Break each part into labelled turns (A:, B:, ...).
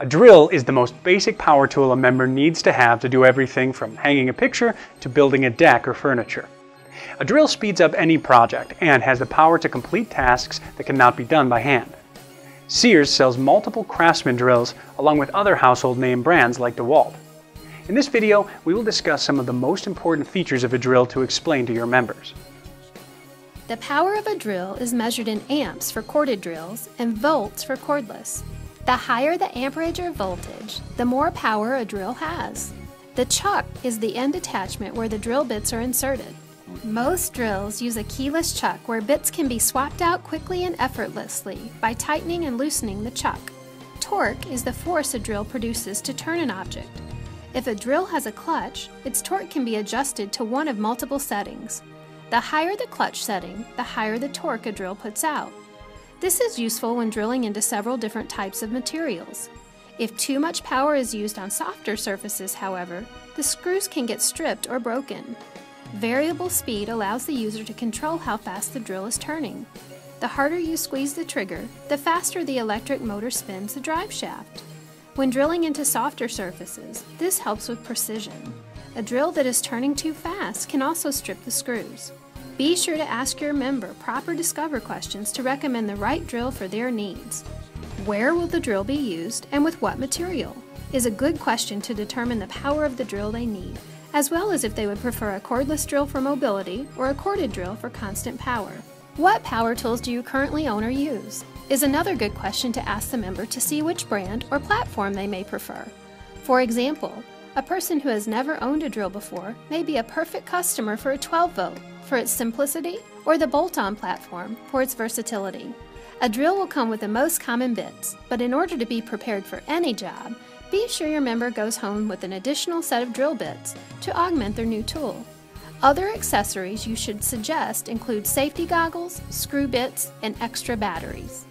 A: A drill is the most basic power tool a member needs to have to do everything from hanging a picture to building a deck or furniture. A drill speeds up any project and has the power to complete tasks that cannot be done by hand. Sears sells multiple Craftsman drills along with other household name brands like DeWalt. In this video, we will discuss some of the most important features of a drill to explain to your members.
B: The power of a drill is measured in amps for corded drills and volts for cordless. The higher the amperage or voltage, the more power a drill has. The chuck is the end attachment where the drill bits are inserted. Most drills use a keyless chuck where bits can be swapped out quickly and effortlessly by tightening and loosening the chuck. Torque is the force a drill produces to turn an object. If a drill has a clutch, its torque can be adjusted to one of multiple settings. The higher the clutch setting, the higher the torque a drill puts out. This is useful when drilling into several different types of materials. If too much power is used on softer surfaces, however, the screws can get stripped or broken. Variable speed allows the user to control how fast the drill is turning. The harder you squeeze the trigger, the faster the electric motor spins the drive shaft. When drilling into softer surfaces, this helps with precision. A drill that is turning too fast can also strip the screws. Be sure to ask your member proper Discover questions to recommend the right drill for their needs. Where will the drill be used and with what material? Is a good question to determine the power of the drill they need as well as if they would prefer a cordless drill for mobility or a corded drill for constant power. What power tools do you currently own or use? Is another good question to ask the member to see which brand or platform they may prefer. For example, a person who has never owned a drill before may be a perfect customer for a 12 volt for its simplicity or the bolt on platform for its versatility. A drill will come with the most common bits, but in order to be prepared for any job, be sure your member goes home with an additional set of drill bits to augment their new tool. Other accessories you should suggest include safety goggles, screw bits, and extra batteries.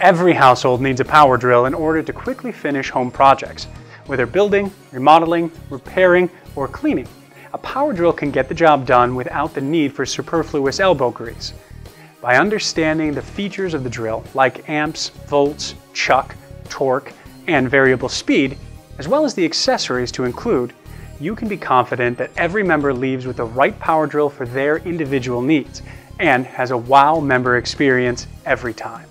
A: Every household needs a power drill in order to quickly finish home projects, whether building, remodeling, repairing, or cleaning. A power drill can get the job done without the need for superfluous elbow grease. By understanding the features of the drill, like amps, volts, chuck, torque, and variable speed, as well as the accessories to include, you can be confident that every member leaves with the right power drill for their individual needs and has a wow member experience every time.